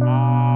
啊。